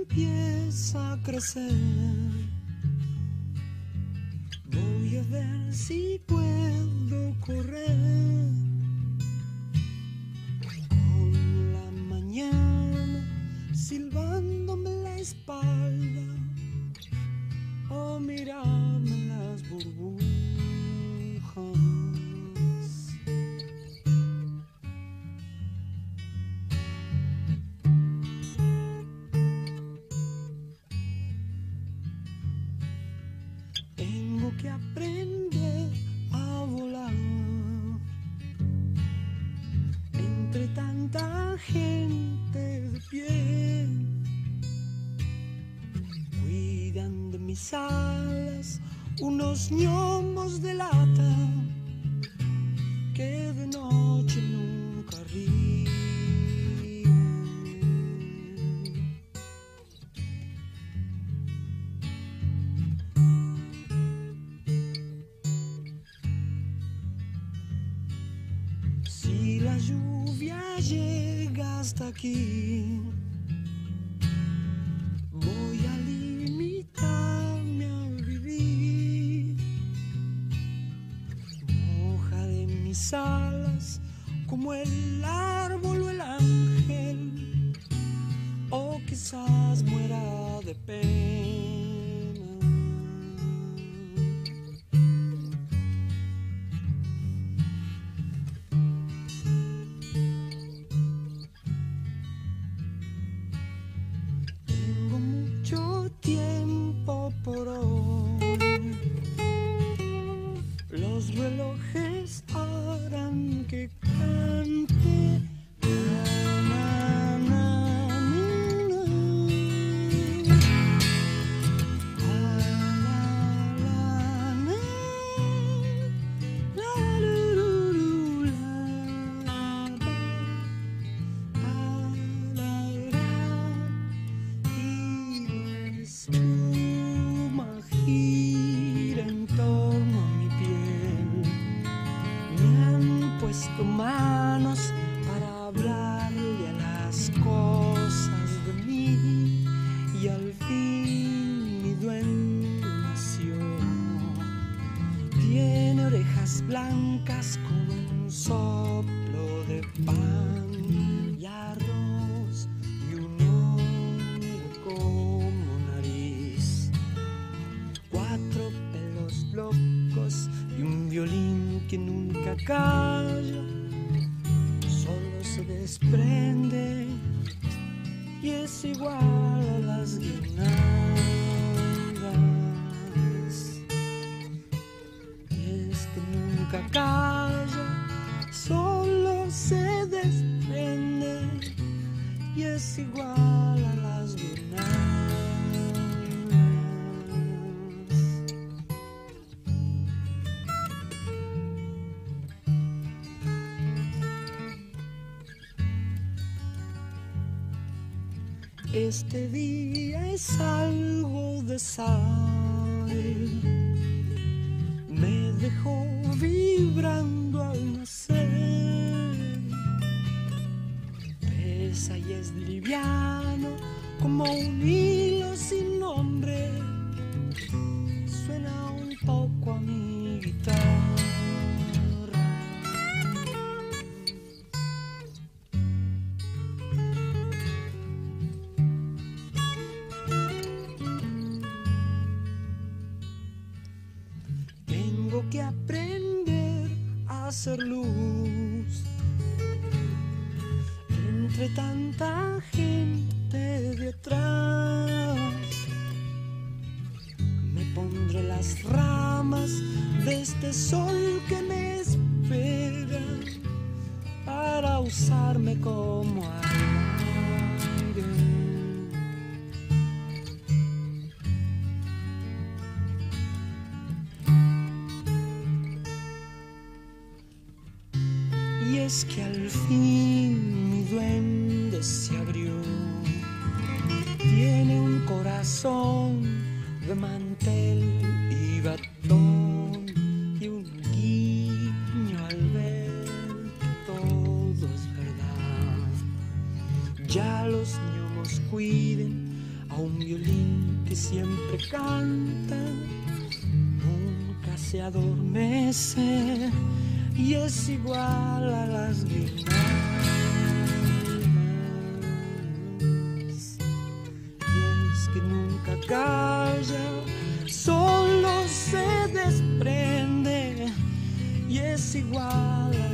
empieza a crecer. Voy a ver si puedo correr con la mañana silbándome la espalda o mirarme las burbujas. Mis alas unos gnomos de lata que de noche nunca ríen. Si la lluvia llega hasta aquí, como el árbol o el ángel, o quizás muera de pena. Manos para hablarle a las cosas de mí y al fin mi duende nació. Tiene orejas blancas con un soplo de pan y arroz y un hongo como nariz. Cuatro pelos locos y un violín que nunca calla. Solo se desprende y es igual a las guirnaldas. Es que nunca Este día es algo de sal. Me dejó vibrando al nacer. Pesa y es liviano como un hilo sin nombre. Suena un poco a mi guitarra. Que aprender a hacer luz entre tanta gente detrás. Me pondré las ramas de este sol que me espera para usarme como aire. Es que al fin mi duende se abrió. Tiene un corazón de mantel y batón y un guiño al ver que todo es verdad. Ya los niños cuiden a un violín que siempre canta, nunca se adormece y es igual a las guirnaldas. Y es que nunca calla, solo se desprende y es igual